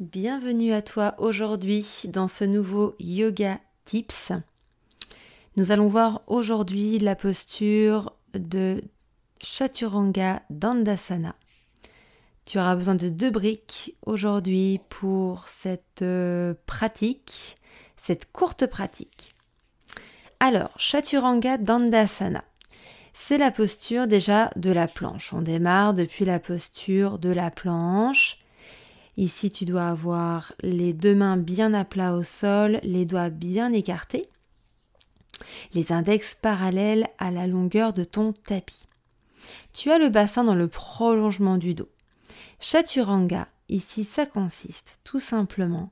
Bienvenue à toi aujourd'hui dans ce nouveau Yoga Tips. Nous allons voir aujourd'hui la posture de Chaturanga Dandasana. Tu auras besoin de deux briques aujourd'hui pour cette euh, pratique, cette courte pratique. Alors, Chaturanga Dandasana. C'est la posture déjà de la planche. On démarre depuis la posture de la planche. Ici, tu dois avoir les deux mains bien à plat au sol, les doigts bien écartés, les index parallèles à la longueur de ton tapis. Tu as le bassin dans le prolongement du dos. Chaturanga, ici, ça consiste tout simplement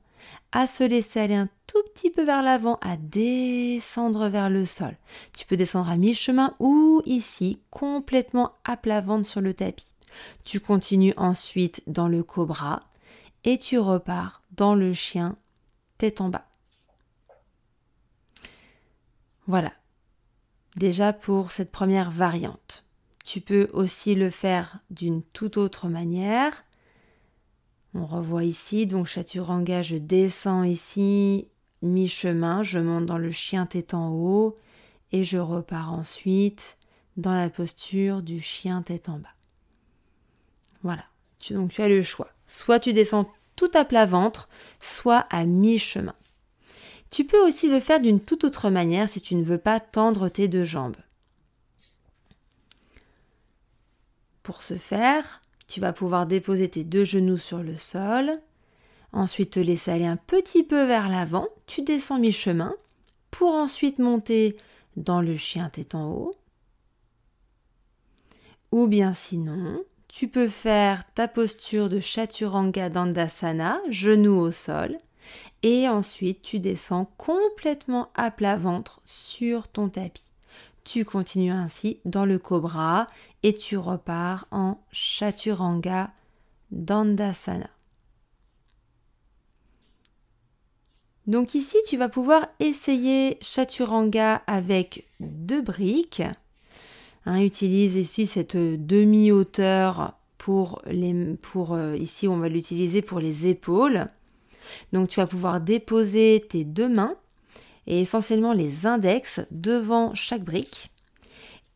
à se laisser aller un tout petit peu vers l'avant, à descendre vers le sol. Tu peux descendre à mi-chemin ou ici, complètement à plat ventre sur le tapis. Tu continues ensuite dans le cobra, et tu repars dans le chien tête en bas. Voilà. Déjà pour cette première variante. Tu peux aussi le faire d'une toute autre manière. On revoit ici, donc chaturanga, je descends ici, mi-chemin, je monte dans le chien tête en haut et je repars ensuite dans la posture du chien tête en bas. Voilà. donc tu as le choix. Soit tu descends tout à plat ventre, soit à mi-chemin. Tu peux aussi le faire d'une toute autre manière si tu ne veux pas tendre tes deux jambes. Pour ce faire, tu vas pouvoir déposer tes deux genoux sur le sol, ensuite te laisser aller un petit peu vers l'avant, tu descends mi-chemin, pour ensuite monter dans le chien tête en haut. Ou bien sinon, tu peux faire ta posture de Chaturanga Dandasana, genou au sol, et ensuite tu descends complètement à plat ventre sur ton tapis. Tu continues ainsi dans le cobra et tu repars en Chaturanga Dandasana. Donc ici, tu vas pouvoir essayer Chaturanga avec deux briques. Hein, utilise ici cette demi-hauteur pour les pour euh, ici on va l'utiliser pour les épaules. Donc tu vas pouvoir déposer tes deux mains et essentiellement les index devant chaque brique.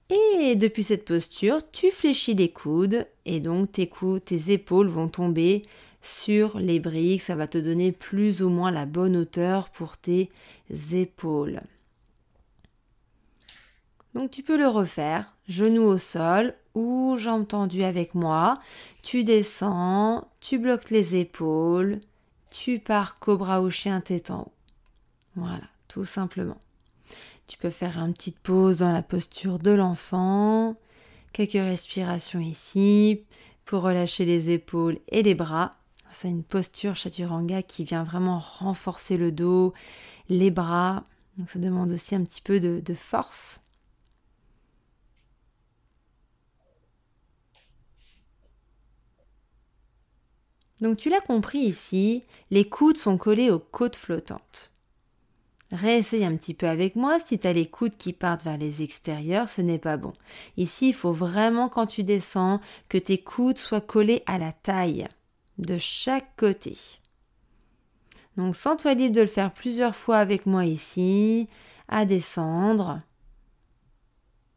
Et depuis cette posture, tu fléchis les coudes et donc tes coudes, tes épaules vont tomber sur les briques. Ça va te donner plus ou moins la bonne hauteur pour tes épaules. Donc tu peux le refaire, genou au sol ou jambes tendues avec moi. Tu descends, tu bloques les épaules, tu pars cobra au chien tête en haut. Voilà, tout simplement. Tu peux faire une petite pause dans la posture de l'enfant, quelques respirations ici pour relâcher les épaules et les bras. C'est une posture chaturanga qui vient vraiment renforcer le dos, les bras. Donc ça demande aussi un petit peu de force. Donc tu l'as compris ici, les coudes sont collés aux côtes flottantes. Réessaye un petit peu avec moi, si tu as les coudes qui partent vers les extérieurs, ce n'est pas bon. Ici, il faut vraiment quand tu descends que tes coudes soient collés à la taille de chaque côté. Donc sens-toi libre de le faire plusieurs fois avec moi ici, à descendre.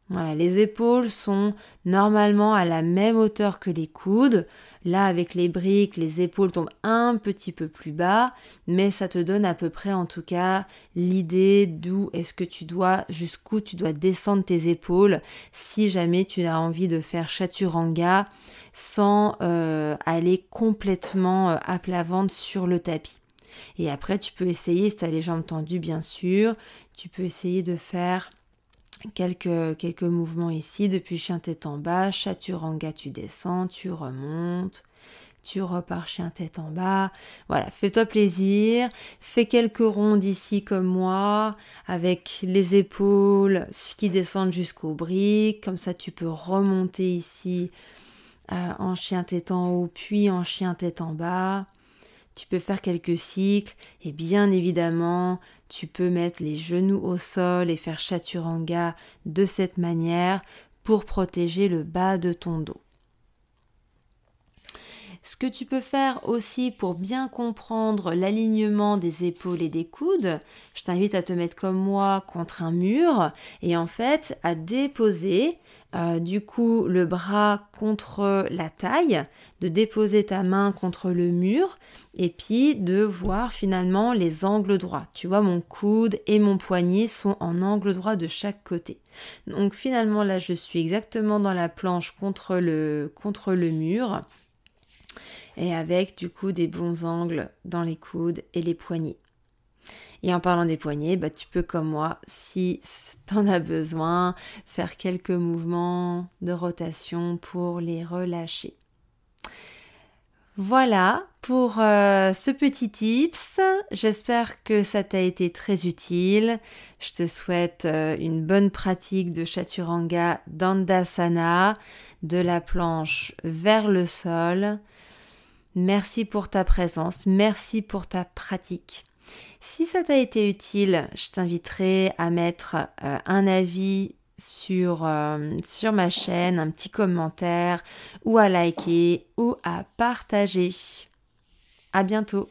Voilà, les épaules sont normalement à la même hauteur que les coudes. Là, avec les briques, les épaules tombent un petit peu plus bas, mais ça te donne à peu près en tout cas l'idée d'où est-ce que tu dois, jusqu'où tu dois descendre tes épaules si jamais tu as envie de faire chaturanga sans euh, aller complètement euh, à plat ventre sur le tapis. Et après, tu peux essayer, si tu as les jambes tendues bien sûr, tu peux essayer de faire quelques, quelques mouvements ici, depuis chien tête en bas, chaturanga, tu descends, tu remontes, tu repars chien tête en bas. Voilà, fais-toi plaisir, fais quelques rondes ici comme moi, avec les épaules qui descendent jusqu'au briques, comme ça tu peux remonter ici euh, en chien tête en haut, puis en chien tête en bas. Tu peux faire quelques cycles et bien évidemment, tu peux mettre les genoux au sol et faire chaturanga de cette manière pour protéger le bas de ton dos. Ce que tu peux faire aussi pour bien comprendre l'alignement des épaules et des coudes, je t'invite à te mettre comme moi contre un mur et en fait à déposer euh, du coup le bras contre la taille, de déposer ta main contre le mur et puis de voir finalement les angles droits. Tu vois, mon coude et mon poignet sont en angle droit de chaque côté. Donc finalement là, je suis exactement dans la planche contre le, contre le mur et avec du coup des bons angles dans les coudes et les poignets. Et en parlant des poignets, bah, tu peux comme moi, si tu en as besoin, faire quelques mouvements de rotation pour les relâcher. Voilà pour euh, ce petit tips. J'espère que ça t'a été très utile. Je te souhaite euh, une bonne pratique de Chaturanga Dandasana, de la planche vers le sol. Merci pour ta présence, merci pour ta pratique. Si ça t'a été utile, je t'inviterai à mettre euh, un avis sur, euh, sur ma chaîne, un petit commentaire, ou à liker, ou à partager. À bientôt!